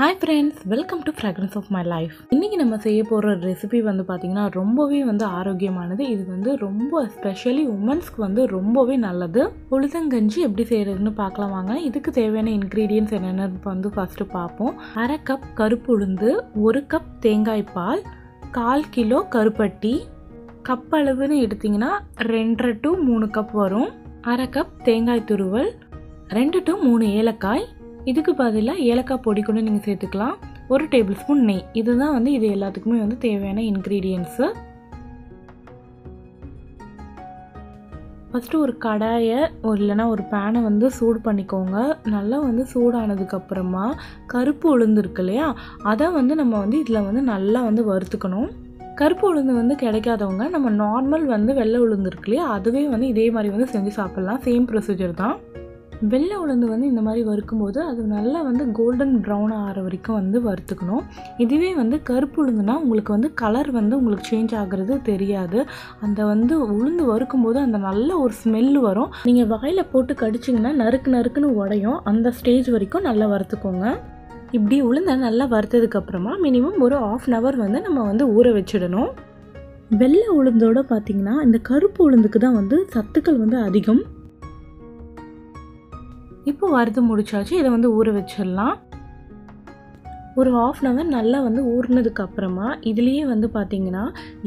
Hi friends welcome to fragrance of my life இன்றைக்கி நம்ம செய்ய போகிற ரெசிபி வந்து பார்த்திங்கன்னா ரொம்பவே வந்து ஆரோக்கியமானது. இது வந்து ரொம்ப ஸ்பெஷலி உமன்ஸ்க்கு வந்து ரொம்பவே நல்லது. உளுதங்கஞ்சி எப்படி செய்கிறதுன்னு பார்க்கலாம் வாங்க. இதுக்கு தேவையான இன்க்ரீடியன்ஸ் என்னென்னு வந்து ஃபஸ்ட்டு பார்ப்போம். அரை கப் கருப்பு உளுந்து ஒரு கப் தேங்காய் பால் கால் கிலோ கருப்பட்டி. கப் அளவுன்னு எடுத்திங்கன்னா ரெண்டரை டு மூணு கப் வரும். அரை கப் தேங்காய் துருவல் ரெண்டு டு மூணு ஏலக்காய். இதுக்கு பதிலாக ஏலக்காய் பொடி கூட நீங்கள் சேர்த்துக்கலாம். ஒரு டேபிள் ஸ்பூன் நெய். இதுதான் வந்து இது எல்லாத்துக்குமே வந்து தேவையான இன்க்ரீடியன்ஸு ஃபஸ்ட்டு ஒரு கடாயை ஒரு இல்லைனா ஒரு பேனை வந்து சூடு பண்ணிக்கோங்க. நல்லா வந்து சூடானதுக்கப்புறமா கருப்பு உளுந்து இருக்கு இல்லையா? அதை வந்து நம்ம வந்து இதில் வந்து நல்லா வந்து வறுத்துக்கணும். கருப்பு உளுந்து வந்து கிடைக்காதவங்க நம்ம நார்மல் வந்து வெள்ளை உளுந்து இருக்கு இல்லையா? அதுவே வந்து இதே மாதிரி வந்து செஞ்சு சாப்பிட்லாம். சேம் ப்ரொசீஜர் தான். வெள்ளை உளுந்து வந்து இந்த மாதிரி வறுக்கும்போது அது நல்லா வந்து கோல்டன் ப்ரௌன் ஆகிற வரைக்கும் வந்து வறுத்துக்கணும். இதுவே வந்து கருப்பு உளுந்துனா உங்களுக்கு வந்து கலர் வந்து உங்களுக்கு சேஞ்ச் ஆகிறது தெரியாது. அந்த வந்து உளுந்து வறுக்கும்போது அந்த நல்ல ஒரு ஸ்மெல் வரும். நீங்கள் வாயில் போட்டு கடிச்சிங்கன்னா நறுக்கு நறுக்குன்னு உடையும். அந்த ஸ்டேஜ் வரைக்கும் நல்லா வறுத்துக்கோங்க. இப்படி உளுந்தை நல்லா வறுத்ததுக்கப்புறமா மினிமம் ஒரு ஆஃப் அன் ஹவர் வந்து நம்ம வந்து ஊற வச்சிடணும். வெள்ளை உளுந்தோட பார்த்திங்கன்னா இந்த கருப்பு உளுந்துக்கு தான் வந்து சத்துக்கள் வந்து அதிகம். இப்போ வறுத்து முடிச்சாச்சு. இதை வந்து ஊற வச்சிடலாம். ஒரு ஆஃப் அன் அவர் நல்லா வந்து ஊறினதுக்கு அப்புறமா இதுலேயே வந்து பார்த்தீங்கன்னா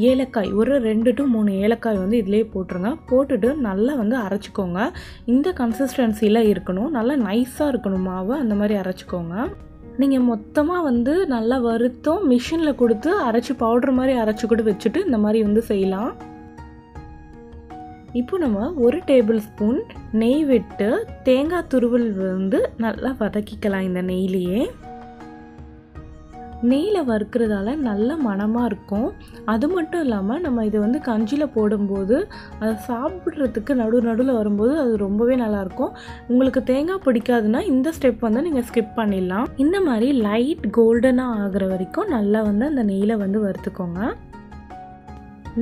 ஏலக்காய் ஒரு ரெண்டு டு மூணு ஏலக்காய் வந்து இதுலேயே போட்டுருங்க. போட்டுட்டு நல்லா வந்து அரைச்சிக்கோங்க. இந்த கன்சிஸ்டன்சியில் இருக்கணும். நல்லா நைஸாக இருக்கணும் மாவு. அந்த மாதிரி அரைச்சிக்கோங்க. நீங்கள் மொத்தமாக வந்து நல்லா வறுத்தும் மிஷினில் கொடுத்து அரைச்சி பவுட்ரு மாதிரி அரைச்சி கூட வச்சுட்டு இந்த மாதிரி வந்து செய்யலாம். இப்போ நம்ம ஒரு டேபிள் ஸ்பூன் நெய் விட்டு தேங்காய் துருவல் வந்து நல்லா வதக்கிக்கலாம் இந்த நெய்லேயே. நெய்யில் வறுக்கிறதால நல்ல மணமாக இருக்கும். அது மட்டும் இல்லாமல் நம்ம இதை வந்து கஞ்சியில் போடும்போது அதை சாப்பிட்றதுக்கு நடு நடுவில் வரும்போது அது ரொம்பவே நல்லாயிருக்கும் உங்களுக்கு தேங்காய் பிடிக்காதுன்னா இந்த ஸ்டெப் வந்து நீங்கள் ஸ்கிப் பண்ணிடலாம். இந்த மாதிரி லைட் கோல்டனாக ஆகிற வரைக்கும் நல்லா வந்து அந்த நெய்யில் வந்து வறுத்துக்கோங்க.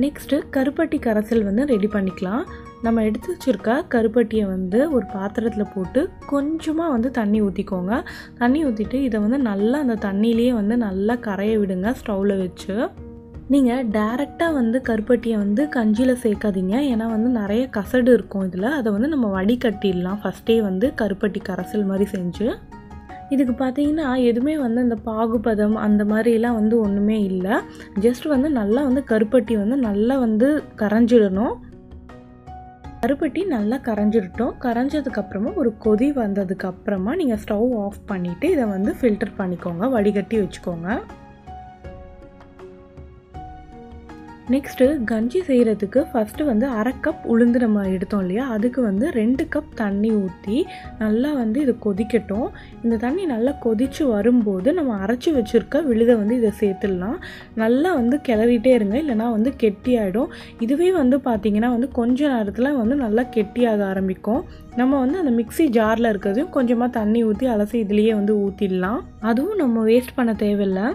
நெக்ஸ்ட்டு கருப்பட்டி கரைசல் வந்து ரெடி பண்ணிக்கலாம். நம்ம எடுத்து வச்சுருக்க கருப்பட்டியை வந்து ஒரு பாத்திரத்தில் போட்டு கொஞ்சமாக வந்து தண்ணி ஊற்றிக்கோங்க தண்ணி ஊற்றிட்டு இதை வந்து நல்லா அந்த தண்ணியிலேயே வந்து நல்லா கரைய விடுங்க ஸ்டவ்வில் வச்சு. நீங்கள் டேரெக்டாக வந்து கருப்பட்டியை வந்து கஞ்சியில் சேர்க்காதீங்க. ஏன்னா வந்து நிறைய கசடு இருக்கும் இதில். அதை வந்து நம்ம வடிகட்டிடலாம். ஃபஸ்ட்டே வந்து கருப்பட்டி கரைசல் மாதிரி செஞ்சு. இதுக்கு பார்த்தீங்கன்னா எதுவுமே வந்து இந்த பாகுபதம் அந்த மாதிரிலாம் வந்து ஒன்றுமே இல்லை. ஜஸ்ட் வந்து நல்லா வந்து கருப்பட்டி வந்து நல்லா வந்து கரைஞ்சிடணும். கருப்பட்டி நல்லா கரைஞ்சிடட்டும். கரைஞ்சதுக்கப்புறமா ஒரு கொதி வந்ததுக்கப்புறமா நீங்கள் ஸ்டவ் ஆஃப் பண்ணிவிட்டு இதை வந்து ஃபில்டர் பண்ணிக்கோங்க வடிகட்டி வச்சுக்கோங்க. நெக்ஸ்ட்டு கஞ்சி செய்கிறதுக்கு ஃபஸ்ட்டு வந்து அரை கப் உளுந்து நம்ம எடுத்தோம் இல்லையா? அதுக்கு வந்து ரெண்டு கப் தண்ணி ஊற்றி நல்லா வந்து இதை கொதிக்கட்டும். இந்த தண்ணி நல்லா கொதித்து வரும்போது நம்ம அரைச்சி வச்சுருக்க விழுதை வந்து இதை சேர்த்துடலாம். நல்லா வந்து கிளறிட்டே இருங்க இல்லைனா வந்து கெட்டியாயிடும். இதுவே வந்து பார்த்திங்கன்னா வந்து கொஞ்ச நேரத்தில் வந்து நல்லா கெட்டியாக ஆரம்பிக்கும். நம்ம வந்து அந்த மிக்சி ஜாரில் இருக்கிறதையும் கொஞ்சமாக தண்ணி ஊற்றி அலசி இதுலேயே வந்து ஊற்றிடலாம் அதுவும் நம்ம வேஸ்ட் பண்ண தேவையில்லை.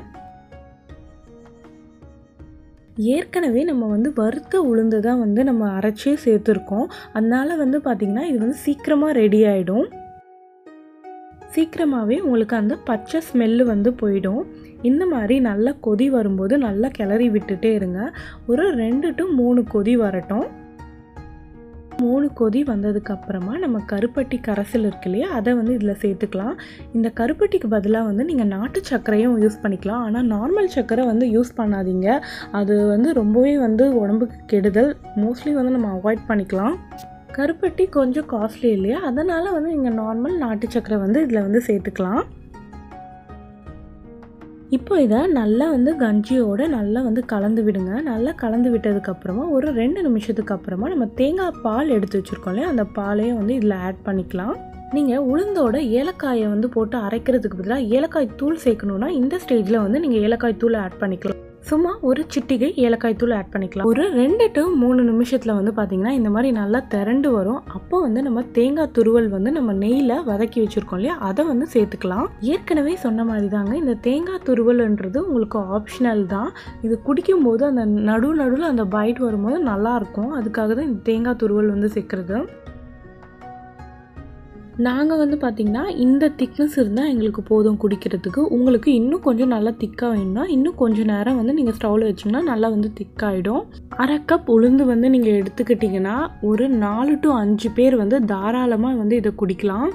ஏற்கனவே நம்ம வந்து வறுத்த உளுந்து தான் வந்து நம்ம அரைச்சே சேர்த்துருக்கோம். அதனால் வந்து பார்த்திங்கன்னா இது வந்து சீக்கிரமாக ரெடி ஆகிடும் சீக்கிரமாகவே உங்களுக்கு அந்த பச்சை ஸ்மெல்லு வந்து போயிடும். இந்த மாதிரி நல்லா கொதி வரும்போது நல்லா கிளறி விட்டுட்டே இருங்க. ஒரு ரெண்டு டு மூணு கொதி வரட்டும். மூணு கொதி வந்ததுக்கப்புறமா நம்ம கருப்பட்டி கரைசல் இருக்கு இல்லையா அதை வந்து இதில் சேர்த்துக்கலாம். இந்த கருப்பட்டிக்கு பதிலாக வந்து நீங்கள் நாட்டு சர்க்கரையும் யூஸ் பண்ணிக்கலாம். ஆனால் நார்மல் சர்க்கரை வந்து யூஸ் பண்ணாதீங்க. அது வந்து ரொம்பவே வந்து உடம்புக்கு கெடுதல். மோஸ்ட்லி வந்து நம்ம அவாய்ட் பண்ணிக்கலாம். கருப்பட்டி கொஞ்சம் காஸ்ட்லி இல்லையா அதனால் வந்து நீங்கள் நார்மல் நாட்டு சர்க்கரை வந்து இதில் வந்து சேர்த்துக்கலாம். இப்போ இதை நல்லா வந்து கஞ்சியோடு நல்லா வந்து கலந்து விடுங்க. நல்லா கலந்து விட்டதுக்கப்புறமா ஒரு ரெண்டு நிமிஷத்துக்கு அப்புறமா நம்ம தேங்காய் பால் எடுத்து வச்சுருக்கோம் இல்லையா? அந்த பாலையும் வந்து இதில் ஆட் பண்ணிக்கலாம். நீங்கள் உளுந்தோட ஏலக்காயை வந்து போட்டு அரைக்கிறதுக்கு பதிலாக ஏலக்காய் தூள் சேர்க்கணுன்னா இந்த ஸ்டேஜில் வந்து நீங்கள் ஏலக்காய் தூள் ஆட் பண்ணிக்கலாம். சும்மா ஒரு சிட்டிகை ஏலக்காய் தூள் ஆட் பண்ணிக்கலாம். ஒரு ரெண்டு டு மூணு நிமிஷத்தில் வந்து பார்த்திங்கன்னா இந்த மாதிரி நல்லா திரண்டு வரும். அப்போ வந்து நம்ம தேங்காய் துருவல் வந்து நம்ம நெய்யில் வதக்கி வச்சுருக்கோம் இல்லையா? அதை வந்து சேர்த்துக்கலாம். ஏற்கனவே சொன்ன மாதிரி தாங்க இந்த தேங்காய் துருவல்ன்றது உங்களுக்கு ஆப்ஷனல் தான். இது குடிக்கும்போது அந்த நடு நடுவில் அந்த பைட் வரும்போது நல்லாயிருக்கும் அதுக்காக தான் இந்த தேங்காய் துருவல் வந்து சேர்க்குறது. நாங்கள் வந்து பார்த்திங்கன்னா இந்த திக்னஸ் இருந்தால் எங்களுக்கு போதும் குடிக்கிறதுக்கு. உங்களுக்கு இன்னும் கொஞ்சம் நல்லா திக்காக வேணும்னா இன்னும் கொஞ்சம் நேரம் வந்து நீங்கள் ஸ்டவ்வில் வச்சோம்னா நல்லா வந்து திக்காயிடும் அரை கப் உளுந்து வந்து நீங்கள் எடுத்துக்கிட்டிங்கன்னா ஒரு நாலு டு அஞ்சு பேர் வந்து தாராளமாக வந்து இதை குடிக்கலாம்.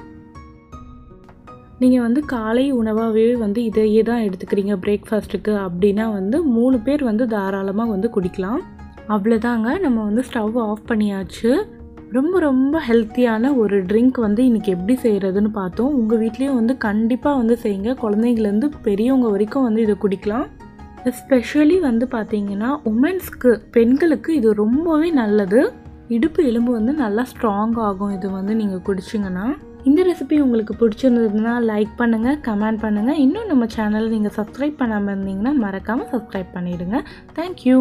நீங்கள் வந்து காலை உணவாகவே வந்து இதையே தான் எடுத்துக்கிறீங்க பிரேக்ஃபாஸ்ட்டுக்கு அப்படின்னா வந்து மூணு பேர் வந்து தாராளமாக வந்து குடிக்கலாம். அவ்வளோதாங்க நம்ம வந்து ஸ்டவ் ஆஃப் பண்ணியாச்சு. ரொம்ப ரொம்ப ஹெல்த்தியான ஒரு ட்ரிங்க் வந்து இன்றைக்கி எப்படி செய்கிறதுன்னு பார்த்தோம். உங்கள் வீட்லேயும் வந்து கண்டிப்பாக வந்து செய்யுங்க. குழந்தைங்கலேருந்து பெரியவங்க வரைக்கும் வந்து இதை குடிக்கலாம். எஸ்பெஷலி வந்து பார்த்தீங்கன்னா உமன்ஸ்க்கு பெண்களுக்கு இது ரொம்பவே நல்லது. இடுப்பு எலும்பு வந்து நல்லா ஸ்ட்ராங் ஆகும் இது வந்து நீங்கள் குடிச்சிங்கன்னா. இந்த ரெசிபி உங்களுக்கு பிடிச்சிருந்ததுன்னா லைக் பண்ணுங்கள் கமெண்ட் பண்ணுங்கள் இன்னும் நம்ம சேனலை நீங்கள் சப்ஸ்கிரைப் பண்ணாமல் இருந்தீங்கன்னா மறக்காமல் சப்ஸ்கிரைப் பண்ணிவிடுங்க தேங்க்யூ